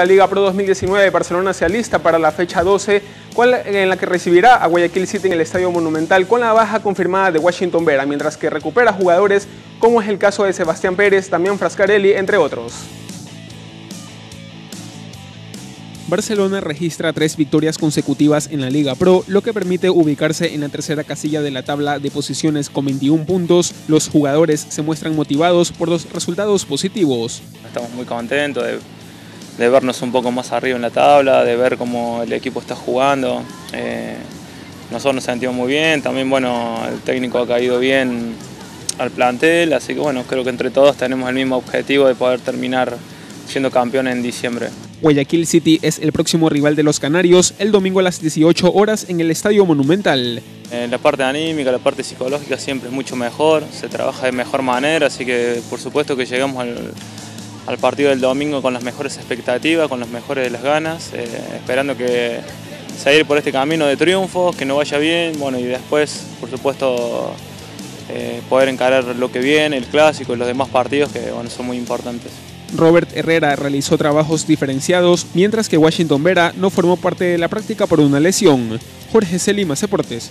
La Liga Pro 2019 Barcelona se alista para la fecha 12, en la que recibirá a Guayaquil City en el Estadio Monumental con la baja confirmada de Washington Vera, mientras que recupera jugadores como es el caso de Sebastián Pérez, también Frascarelli, entre otros. Barcelona registra tres victorias consecutivas en la Liga Pro, lo que permite ubicarse en la tercera casilla de la tabla de posiciones con 21 puntos. Los jugadores se muestran motivados por los resultados positivos. Estamos muy contentos de de vernos un poco más arriba en la tabla, de ver cómo el equipo está jugando. Eh, nosotros nos sentimos muy bien, también bueno, el técnico ha caído bien al plantel, así que bueno, creo que entre todos tenemos el mismo objetivo de poder terminar siendo campeón en diciembre. Guayaquil City es el próximo rival de los Canarios el domingo a las 18 horas en el Estadio Monumental. Eh, la parte anímica, la parte psicológica siempre es mucho mejor, se trabaja de mejor manera, así que por supuesto que llegamos al, al partido del domingo con las mejores expectativas, con las mejores las ganas, eh, esperando que seguir por este camino de triunfos, que no vaya bien, bueno, y después, por supuesto, eh, poder encarar lo que viene, el clásico y los demás partidos que son muy importantes. Robert Herrera realizó trabajos diferenciados, mientras que Washington Vera no formó parte de la práctica por una lesión. Jorge Celima, Deportes.